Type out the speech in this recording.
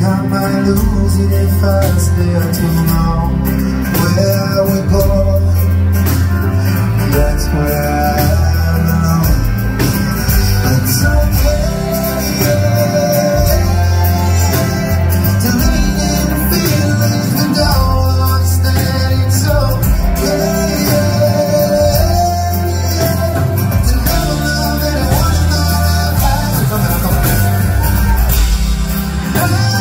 Dans ma loose, il efface les Ah!